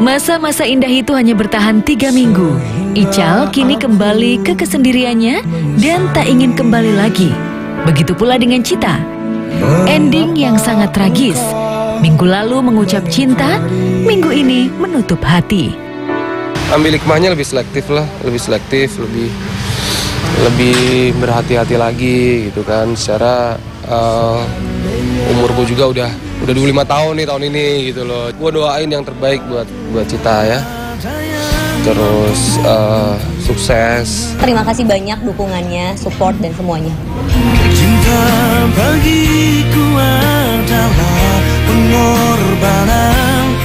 Masa-masa indah itu hanya bertahan tiga minggu. Ical kini kembali ke kesendiriannya dan tak ingin kembali lagi. Begitu pula dengan Cita. Ending yang sangat tragis. Minggu lalu mengucap cinta, minggu ini menutup hati. ambil hikmahnya lebih selektif lah lebih selektif lebih lebih berhati-hati lagi gitu kan secara uh, umurku juga udah udah 25 tahun nih tahun ini gitu loh. Gue doain yang terbaik buat buat Cita ya. Terus uh, sukses. Terima kasih banyak dukungannya, support dan semuanya. Cinta bagiku